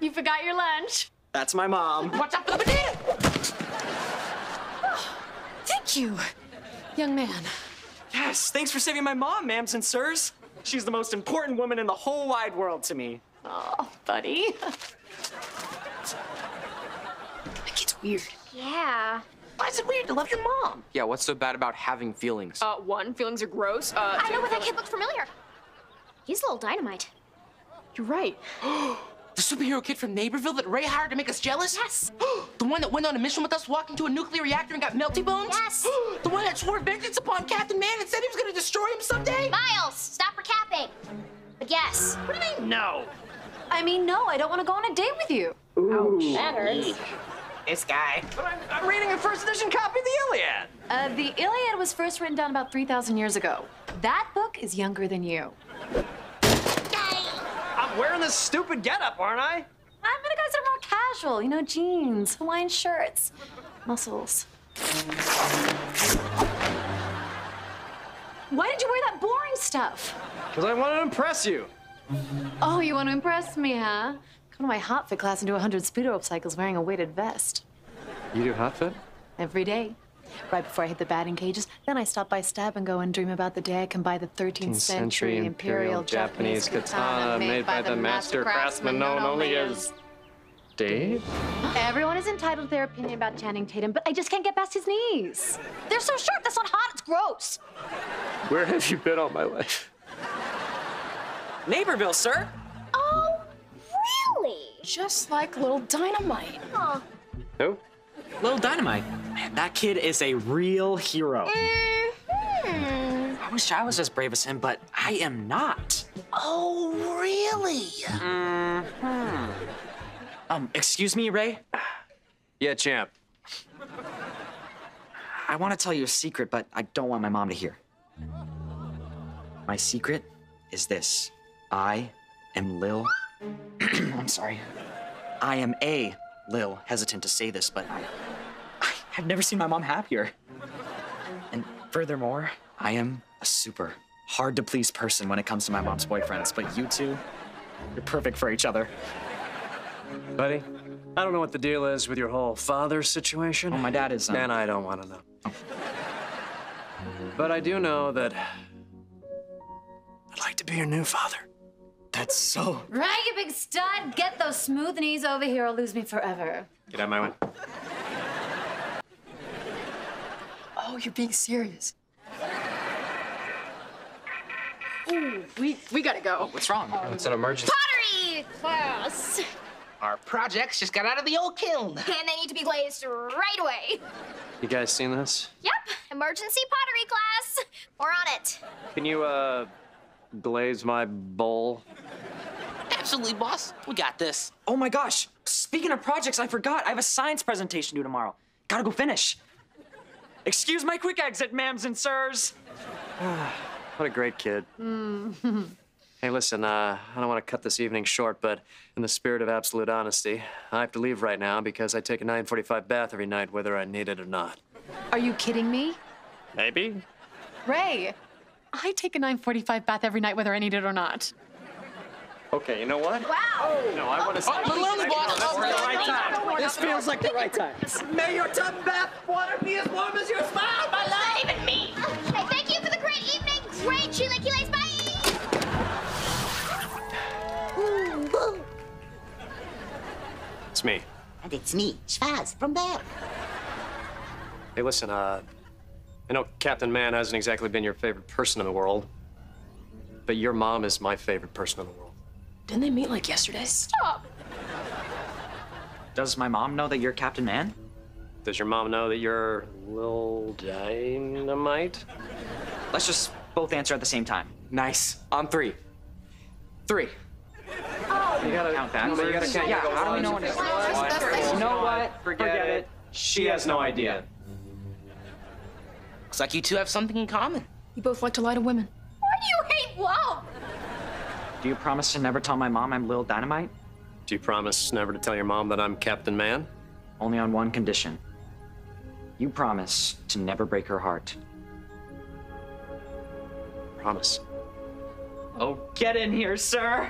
You forgot your lunch. That's my mom. Watch out for the potato! Thank you, young man. Yes, thanks for saving my mom, ma'ams and sirs. She's the most important woman in the whole wide world to me. Oh, buddy. That kid's weird. Yeah. Why is it weird to love your mom? Yeah, what's so bad about having feelings? Uh, one, feelings are gross. Uh, I know, two, but that kid looked familiar. He's a little Dynomite. You're right. The superhero kid from Neighborville that Ray hired to make us jealous? Yes. the one that went on a mission with us, walked into a nuclear reactor and got melty bones? Yes. the one that swore vengeance upon Captain Man and said he was gonna destroy him someday? Miles, stop recapping. But yes. What do you mean, no? I mean, no, I don't want to go on a date with you. That hurts. This guy. But I'm, I'm reading a first edition copy of the Iliad. Uh, the Iliad was first written down about 3,000 years ago. That book is younger than you. Wearing this stupid getup, aren't I? I'm into guys that are more casual, you know, jeans, Hawaiian shirts, muscles. Why did you wear that boring stuff? Because I want to impress you. Oh, you want to impress me, huh? Come to my hot fit class and do 100 speed rope cycles wearing a weighted vest. You do hot fit? Every day. Right before I hit the batting cages, then I stop by Stab and Go and dream about the day I can buy the 13th century Imperial Japanese katana made by the master craftsman known only as. Dave? Everyone is entitled to their opinion about Channing Tatum, but I just can't get past his knees. They're so short. That's not hot. It's gross. Where have you been all my life? Neighborville, sir. Oh, really? Just like little Dynomite. Huh. Who? Little Dynomite. Man, that kid is a real hero. Hmm. I wish I was as brave as him, but I am not. Oh, really? Um, excuse me, Ray? Yeah, champ. I want to tell you a secret, but I don't want my mom to hear. My secret is this. I am Lil. I'm sorry. I am a Lil. Hesitant to say this, but I, I've never seen my mom happier. And furthermore, I am a super hard to please person when it comes to my mom's boyfriends. But you two, you're perfect for each other. Buddy, I don't know what the deal is with your whole father situation. Oh, my dad is. Um, Man, I don't want to know. But I do know that I'd like to be your new father. That's so. Right, you big stud. Get those smooth knees over here or lose me forever. Get out of my way. Oh, you're being serious. Ooh, we we gotta go. What's wrong? It's an emergency. Pottery class. Our projects just got out of the old kiln. And they need to be glazed right away. You guys seen this? Yep. Emergency pottery class. We're on it. Can you, uh, glaze my bowl? Absolutely, boss. We got this. Oh my gosh! Speaking of projects, I forgot. I have a science presentation due tomorrow. Gotta go finish. Excuse my quick exit, ma'ams and sirs. What a great kid. hey, listen, uh, I don't want to cut this evening short, but in the spirit of absolute honesty, I have to leave right now because I take a 9:45 bath every night, whether I need it or not. Are you kidding me? Maybe. Ray, I take a 945 bath every night whether I need it or not. Okay, you know what? Wow. No, I want to. Oh, little only, boss. Oh, the right time. This feels like the right time. May your tub bath water be as warm as your smile, my love. Even me. Hey, thank you for the great evening. Great chilaquiles. Bye. It's me. And it's me, Schwoz, from there. Hey, listen, uh, I know Captain Man hasn't exactly been your favorite person in the world, but your mom is my favorite person in the world. Didn't they meet like yesterday? Stop. Does my mom know that you're Captain Man? Does your mom know that you're Lil Dynomite? Let's just both answer at the same time. Nice. On three. Three. Oh. You gotta Count backwards. You gotta count. Yeah, how do we know when it's You know what? Forget, it. She has no idea. Looks like you two have something in common. You both like to lie to women. Why do you hate love? Do you promise to never tell my mom I'm Lil Dynomite? Do you promise never to tell your mom that I'm Captain Man? Only on one condition. You promise to never break her heart. Promise. Oh, get in here, sir.